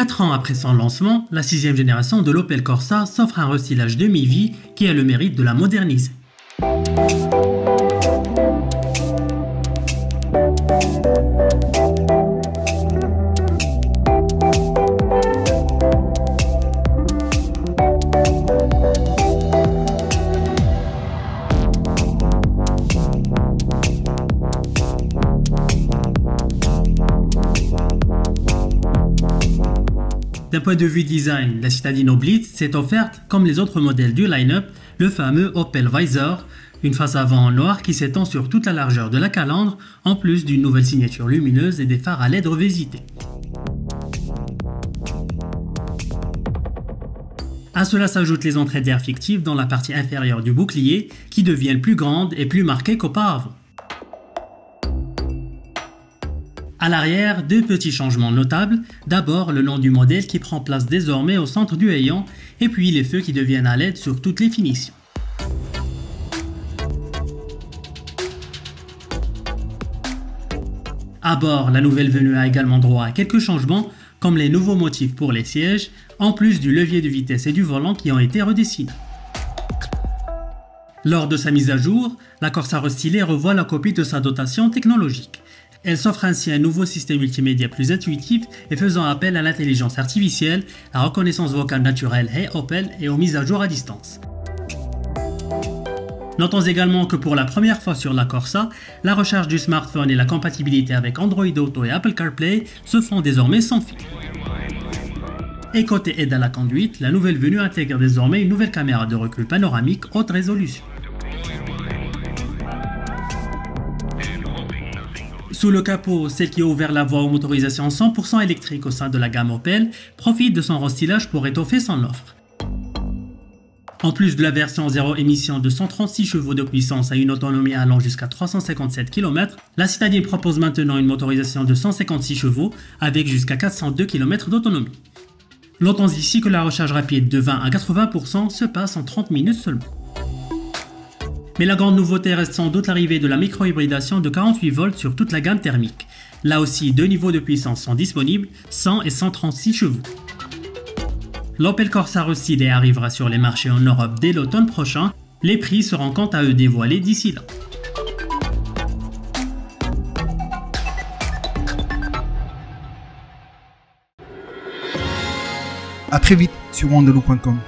Quatre ans après son lancement, la sixième génération de l'Opel Corsa s'offre un recyclage demi-vie qui a le mérite de la moderniser. D'un point de vue design, la citadine Blitz s'est offerte, comme les autres modèles du line-up, le fameux Opel Visor, une face avant en noir qui s'étend sur toute la largeur de la calandre, en plus d'une nouvelle signature lumineuse et des phares à LED revisités. À cela s'ajoutent les entrées d'air fictives dans la partie inférieure du bouclier qui deviennent plus grandes et plus marquées qu'auparavant. À l'arrière, deux petits changements notables. D'abord, le nom du modèle qui prend place désormais au centre du ayant, et puis les feux qui deviennent à l'aide sur toutes les finitions. À bord, la nouvelle venue a également droit à quelques changements, comme les nouveaux motifs pour les sièges, en plus du levier de vitesse et du volant qui ont été redessinés. Lors de sa mise à jour, la Corsa restylée revoit la copie de sa dotation technologique. Elle s'offre ainsi un nouveau système multimédia plus intuitif et faisant appel à l'intelligence artificielle, la reconnaissance vocale naturelle et Opel et aux mises à jour à distance. Notons également que pour la première fois sur la Corsa, la recharge du smartphone et la compatibilité avec Android Auto et Apple CarPlay se font désormais sans fil. Et côté aide à la conduite, la nouvelle venue intègre désormais une nouvelle caméra de recul panoramique haute résolution. Sous le capot, celle qui a ouvert la voie aux motorisations 100% électriques au sein de la gamme Opel profite de son restylage pour étoffer son offre. En plus de la version zéro émission de 136 chevaux de puissance à une autonomie allant jusqu'à 357 km, la citadine propose maintenant une motorisation de 156 chevaux avec jusqu'à 402 km d'autonomie. Notons ici que la recharge rapide de 20 à 80% se passe en 30 minutes seulement. Mais la grande nouveauté reste sans doute l'arrivée de la micro-hybridation de 48 volts sur toute la gamme thermique. Là aussi, deux niveaux de puissance sont disponibles, 100 et 136 chevaux. L'Opel Corsa Rossilé arrivera sur les marchés en Europe dès l'automne prochain. Les prix seront quant à eux dévoilés d'ici là. A très vite sur wandeloo.com.